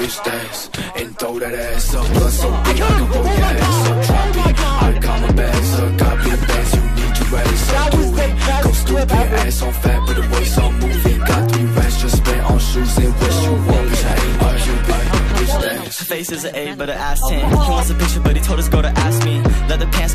bitch dance and throw that ass up. Blood so big, I can roll your ass up. Drop it. I got my bags up, got big bags, you need your ass up. Do it. Go stupid, ass on fat, but the waist on moving. Got three racks just spent on shoes and what you want, bitch. I ain't a Cupid, bitch dance. Face is an A, but her ass 10. He wants a picture, but he told his girl to ask me. Leather pants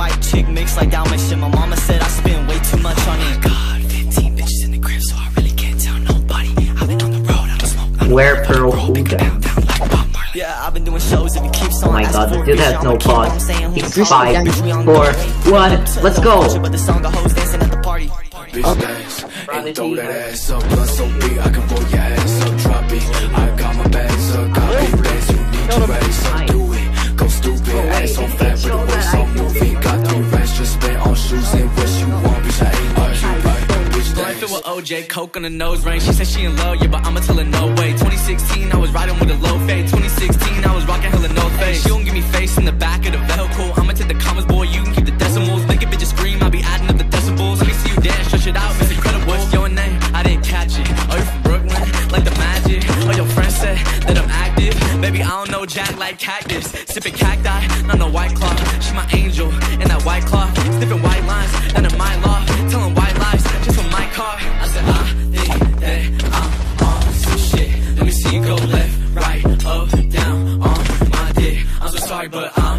white chick mixed like Dalmatian. My mama said I spend way too much on it. Oh god, 15 bitches in the crib, so I really can't tell nobody. I've been on the road, I don't smoke. Where Pearl Hookah? Yeah, I've been doing shows if it keeps on. Oh my god, the dude has no keep pause. saying who's It's the five, bitch, four, one, let's go. But the song got hoes dancing at the party. bitch dance and throw that ass up. Blood so big, I can roll your ass OJ, coke on the nose ring. She said she in love, yeah, but I'ma tell her no way. 2016, I was riding with a low fade. 2016, I was rocking hella no face. She don't give me face in the back of the vehicle. I'ma take the commas, boy, you can keep the decimals. Make a bitch scream, I'll be adding up the decibels. Let me see you dance, stretch it out, it's incredible. What's your name? I didn't catch it. Are you from Brooklyn? Like the magic. Oh, your friend said that I'm active. Baby, I don't know Jack like cactus. Sipping cacti, not no white cloth. She my angel in that white cloth.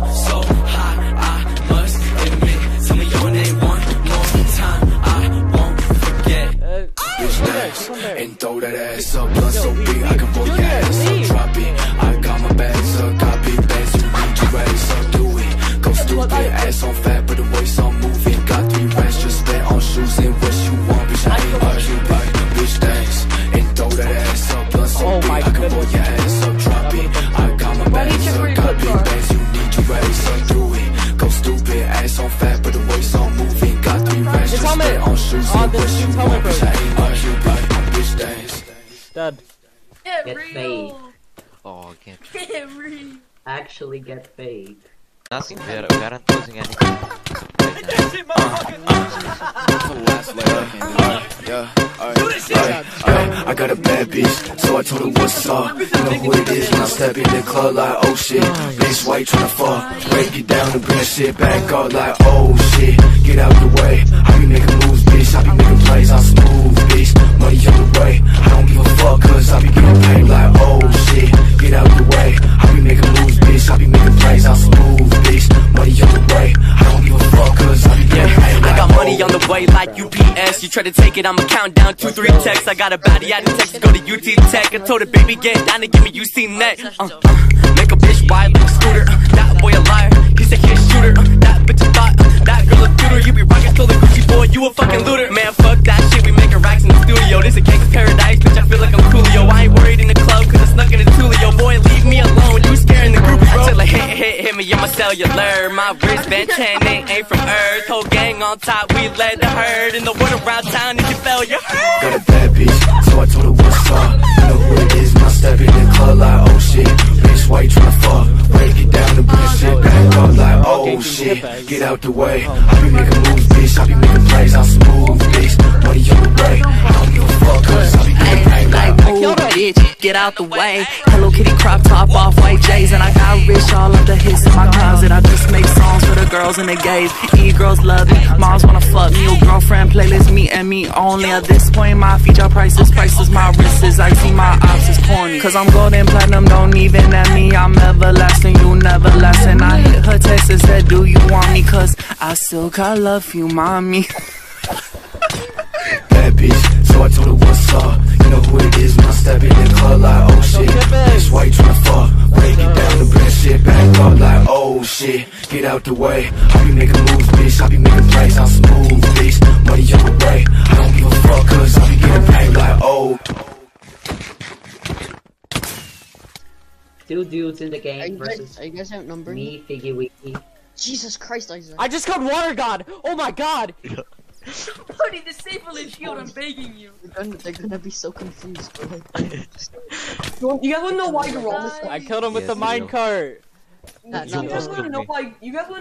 So high. I must admit, tell me your name one more time. I won't forget. bitch dance and throw that ass up. Blood so big, I can roll your ass up. Drop it. I got my bags up, got big bags, you need to ass up. Do it. Go stupid, ass on fat, this what you dude's want, helmet bitch. I ain't a Cupid, bitch dance. Dead. Get, Get real. paid. Oh, I can't. Get real. Actually get paid. Nothing. We, are, we aren't losing anything. Right now. I got a bad bitch, so I told her what's up. You know who it is when I step in the club like, oh shit. Bitch, why you tryna fuck? Break it down and bring that shit back up like, oh shit. Get out the way. I be making moves, bitch. I be making plays, I'm smooth, bitch. Money on the way. I don't money on the way like UPS. You try to take it, I'ma count down two, three texts. I got a body out in Texas, go to UT Tech. I told her, baby, get down and give me UC net. Uh, uh, make a bitch like a scooter. Uh, that boy a liar, he's a a shooter. Uh, that bitch a thought, uh, that girl a tutor. You be rocking rockin' stolen Gucci boy, you a fucking looter. Cellular. My wristband chain ain't, ain't from Earth. Whole gang on top, we led the herd. In the word around town, if you fell, you heard. Got a bad bitch, so I told her what's up. You know who it is my step in the club like, oh shit. Bitch, why you tryna fuck? Break it down and bring that shit back up like, oh shit. Get out the way. I be making moves, bitch. I be making plays, I'm smooth, bitch. Money on the way. I don't give a bitch, get out the way. Hello Kitty crop top off white J's, and I got rich all of the hits in my closet. I just make songs for the girls and the gays. E girls love me, moms wanna fuck me. Your girlfriend playlist me and me only. At this point, my feature prices, prices, my wrist is icy, my ops is corny. Cause I'm golden platinum, don't even at me. I'm everlasting, you never last. And I hit her text and said, Do you want me? Cause I still got love you, mommy. bad bitch, so I told her what's up. You know who it is when I step in the club like, oh shit. Bitch, why you tryna fuck? Break it down and bring shit back up like, oh shit. Get out the way. I be making moves, bitch. I be making plays, I'm smooth, bitch. Money on the way. I don't give a fuck, cause I be getting paid like, oh. Two dudes in the Are game you versus guys, are you guys outnumbered? me, Figgy Wiggy. Jesus Christ, Isaac. I just got water god. Oh my god. Buddy, disable his shield, I'm begging you. They're gonna, they're gonna be so confused. Bro. You, guys wanna know why you're on this? I killed him with Yes, the minecart. Not, You guys wanna know why? You guys wanna